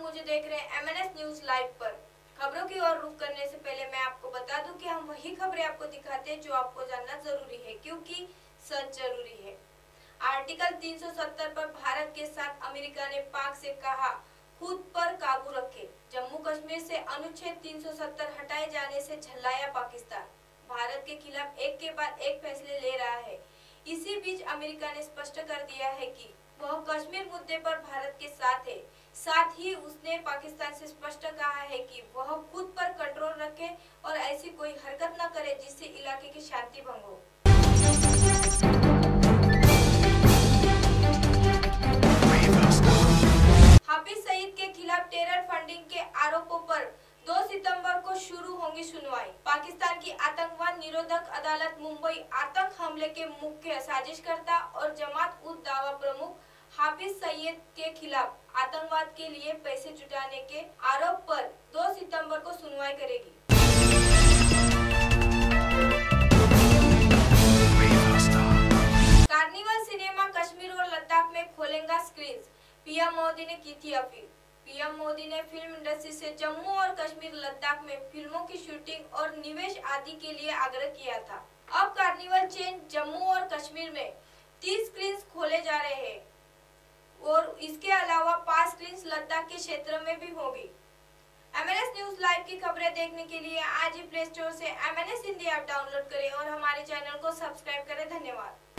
मुझे देख रहे हैं एमएनएस न्यूज़ लाइव पर। खबरों की ओर रुख करने से पहले मैं आपको बता दूँ कि हम वही खबरें आपको दिखाते हैं जो आपको जानना ज़रूरी है, क्योंकि सच ज़रूरी है। आर्टिकल 370 पर भारत के साथ अमेरिका ने पाक से कहा, खुद पर काबू रखे। जम्मू कश्मीर से अनुच्छेद 370 हटाए जाने से झल्लाया पाकिस्तान। भारत के खिलाफ एक के बाद एक फैसले ले रहा है। इसी बीच अमेरिका ने स्पष्ट कर दिया है कि वह कश्मीर मुद्दे पर भारत के साथ है। साथ ही उसने पाकिस्तान से स्पष्ट कहा है कि वह खुद पर कंट्रोल रखे और ऐसी कोई हरकत न करे जिससे इलाके की शांति भंग हो। हाफिज सईद के खिलाफ टेरर फंडिंग के आरोपों पर 2 सितंबर को शुरू होंगी सुनवाई। पाकिस्तान की आतंकवाद निरोधक अदालत मुंबई आतंक हमले के मुख्य साजिशकर्ता और जमात उद दावा प्रमुख हाफिज सईद के खिलाफ आतंकवाद के लिए पैसे जुटाने के आरोप पर 2 सितंबर को सुनवाई करेगी। कार्निवल सिनेमा कश्मीर और लद्दाख में खोलेगा स्क्रीन पीएम मोदी ने की थी अपील। पीएम मोदी ने फ़िल्म इंडस्ट्री से जम्मू और कश्मीर, लद्दाख में फ़िल्मों की शूटिंग और निवेश आदि के लिए आग्रह किया था। अब कार्निवल चेन जम्मू और कश्मीर में। 30 स्क्रीन खोले जा रहे हैं। इसके अलावा पास स्क्रीन लद्दाख के क्षेत्र में भी होगी। एमएनएस न्यूज़ लाइव की खबरें देखने के लिए आज ही प्ले स्टोर से एमएनएस हिंदी ऐप डाउनलोड करें और हमारे चैनल को सब्सक्राइब करें। धन्यवाद।